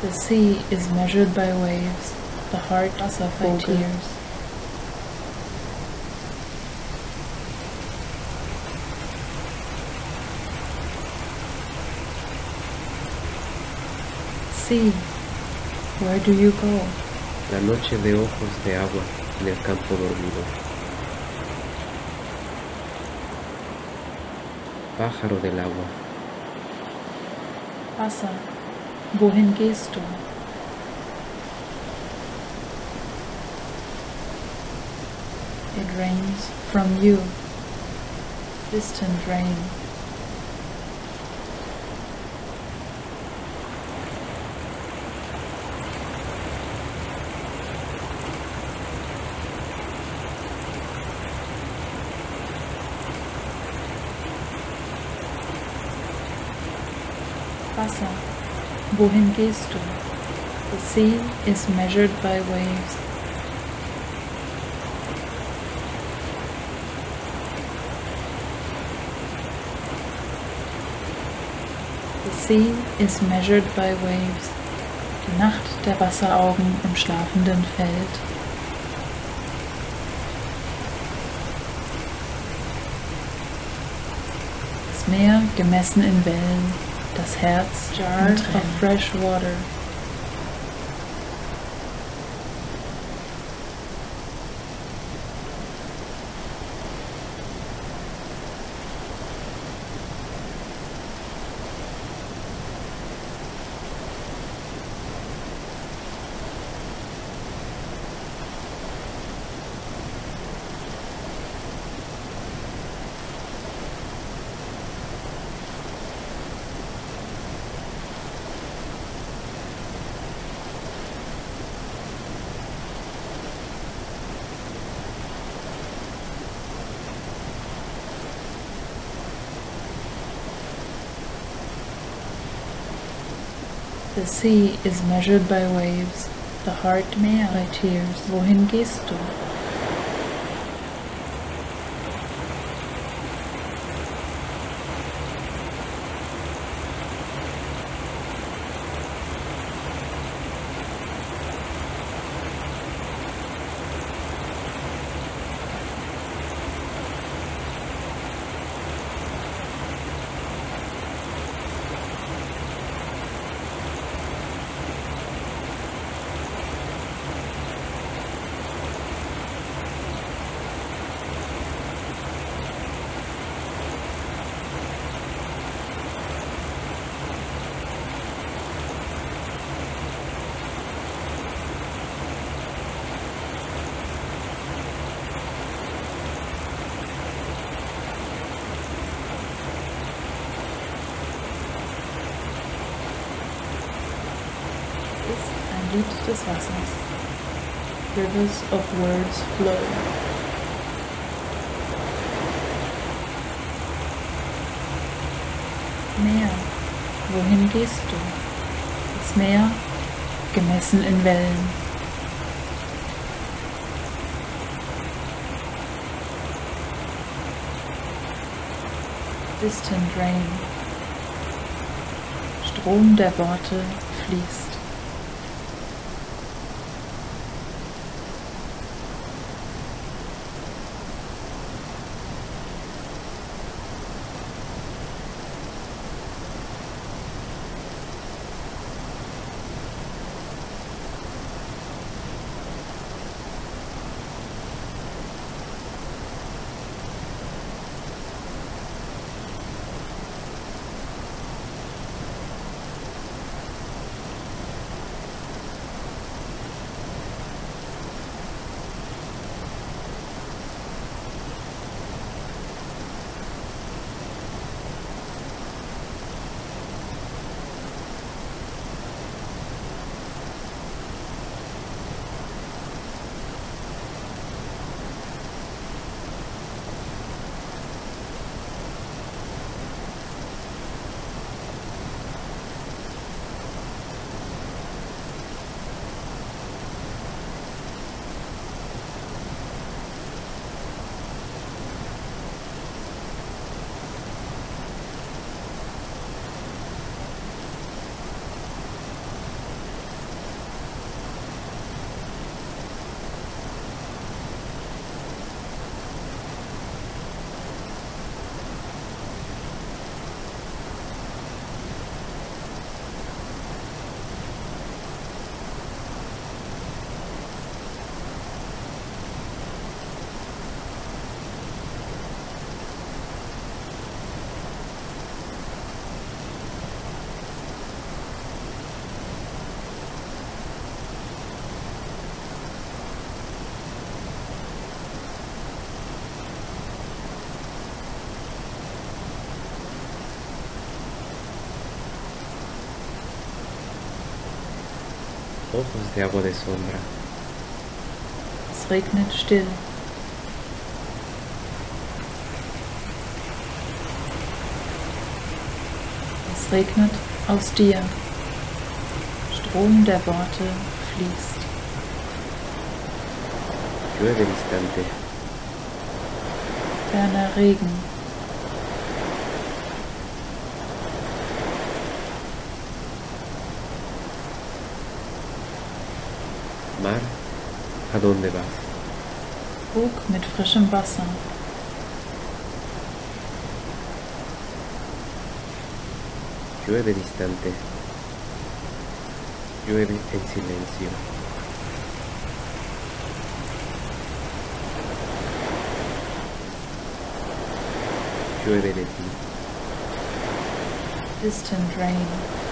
The sea is measured by waves, the heart Wasser by Vogel. tears. Sea, where do you go? La noche de ojos de agua en el campo dormido. Pájaro del agua, Wasser, gehst du? It rains from you, distant rain. Wasser, wohin gehst du? The sea is measured by waves. The sea is measured by waves. Die Nacht der Wasseraugen im schlafenden Feld. Das Meer gemessen in Wellen, das Herz und ein fresh water. The sea is measured by waves, the heart Meer by tears. Wohin gehst du? Ist ein Lied des Wassers. Rivers of words flow. Meer, wohin gehst du? Das Meer, gemessen in Wellen. Distant rain. Strom der Worte fließt. Ojos de agua de sombra. Es regnet still. Es regnet aus dir. Strom der Worte fließt. Llueve distante. Ferner Regen. Mar, ¿a dónde vas? Bug mit frischem Wasser. Llueve distante. Llueve en silencio. Llueve de ti. Distant rain.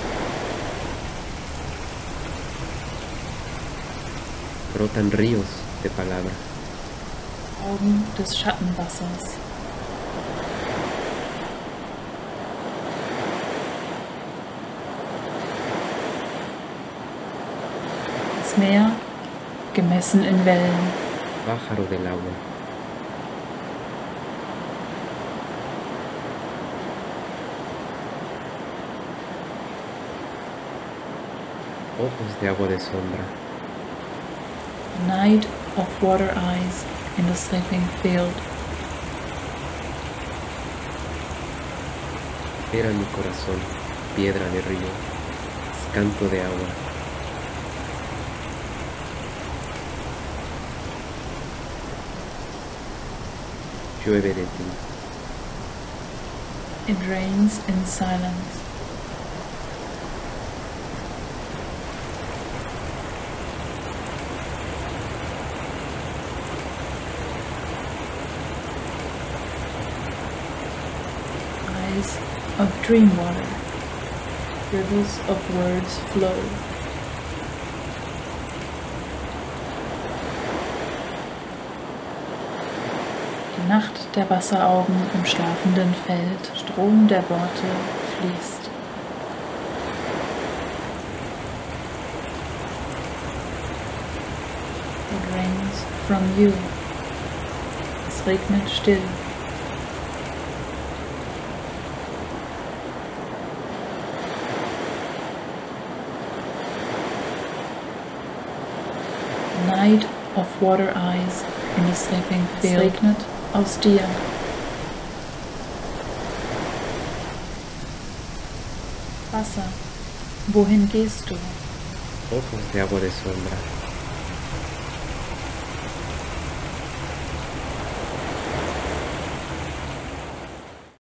Brotan ríos de palabra. Augen des Schattenwassers. Das Meer gemessen in Wellen. Pájaro del agua. Ojos de agua de sombra. Night of water eyes in the sleeping field. Era mi corazón, piedra de río, escanto de agua. Llueve de ti. It rains in silence. Of dream water. Rivers of words flow. Die Nacht der Wasseraugen im schlafenden Feld, Strom der Worte fließt. It rains from you. Es regnet still. Night of water eyes in the sleeping field. Es regnet aus dir. Wasser, wohin gehst du? Ojos de agua de sombra.